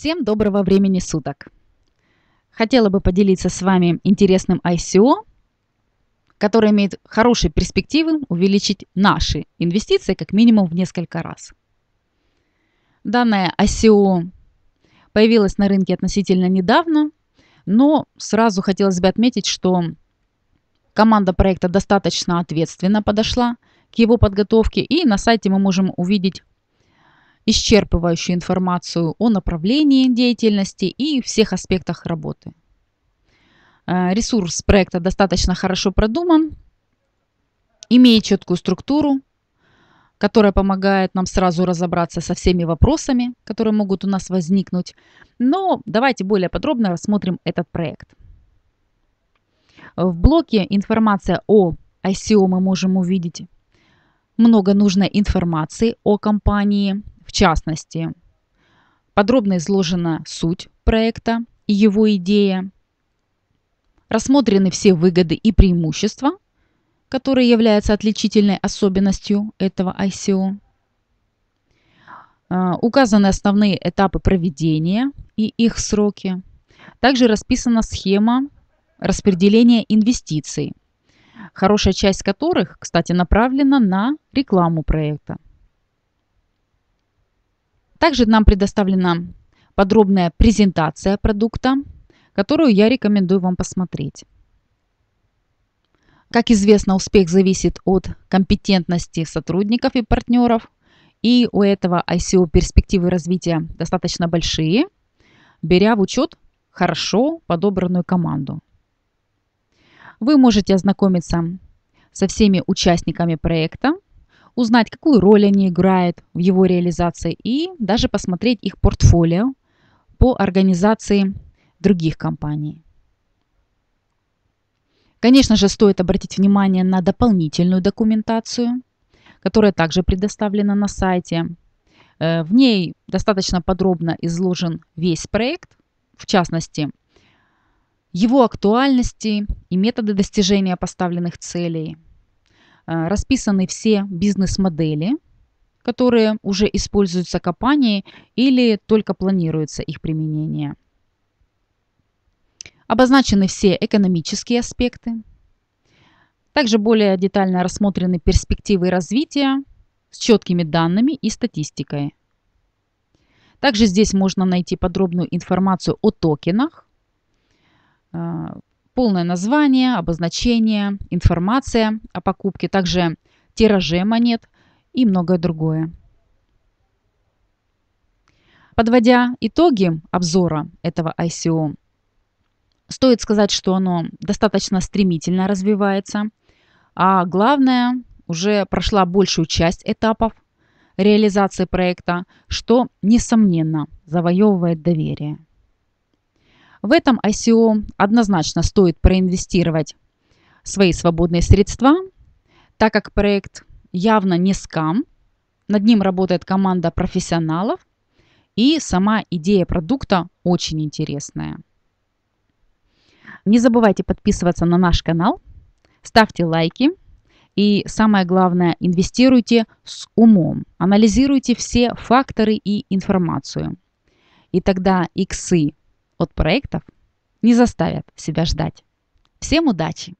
Всем доброго времени суток! Хотела бы поделиться с вами интересным ICO, который имеет хорошие перспективы увеличить наши инвестиции как минимум в несколько раз. Данное ICO появилось на рынке относительно недавно, но сразу хотелось бы отметить, что команда проекта достаточно ответственно подошла к его подготовке, и на сайте мы можем увидеть исчерпывающую информацию о направлении деятельности и всех аспектах работы. Э, ресурс проекта достаточно хорошо продуман, имеет четкую структуру, которая помогает нам сразу разобраться со всеми вопросами, которые могут у нас возникнуть. Но давайте более подробно рассмотрим этот проект. В блоке информация о ICO мы можем увидеть много нужной информации о компании, в частности, подробно изложена суть проекта и его идея, рассмотрены все выгоды и преимущества, которые являются отличительной особенностью этого ICO. А, указаны основные этапы проведения и их сроки. Также расписана схема распределения инвестиций, хорошая часть которых, кстати, направлена на рекламу проекта. Также нам предоставлена подробная презентация продукта, которую я рекомендую вам посмотреть. Как известно, успех зависит от компетентности сотрудников и партнеров, и у этого ICO перспективы развития достаточно большие, беря в учет хорошо подобранную команду. Вы можете ознакомиться со всеми участниками проекта, узнать, какую роль они играют в его реализации и даже посмотреть их портфолио по организации других компаний. Конечно же, стоит обратить внимание на дополнительную документацию, которая также предоставлена на сайте. Э, в ней достаточно подробно изложен весь проект, в частности, его актуальности и методы достижения поставленных целей – расписаны все бизнес-модели, которые уже используются компанией или только планируется их применение. Обозначены все экономические аспекты. Также более детально рассмотрены перспективы развития с четкими данными и статистикой. Также здесь можно найти подробную информацию о токенах, э, полное название, обозначение, информация о покупке, также тираже монет и многое другое. Подводя итоги обзора этого ICO, стоит сказать, что оно достаточно стремительно развивается, а главное, уже прошла большую часть этапов реализации проекта, что, несомненно, завоевывает доверие. В этом ICO однозначно стоит проинвестировать свои свободные средства, так как проект явно не скам, над ним работает команда профессионалов, и сама идея продукта очень интересная. Не забывайте подписываться на наш канал, ставьте лайки и самое главное, инвестируйте с умом, анализируйте все факторы и информацию. И тогда иксы от проектов не заставят себя ждать. Всем удачи!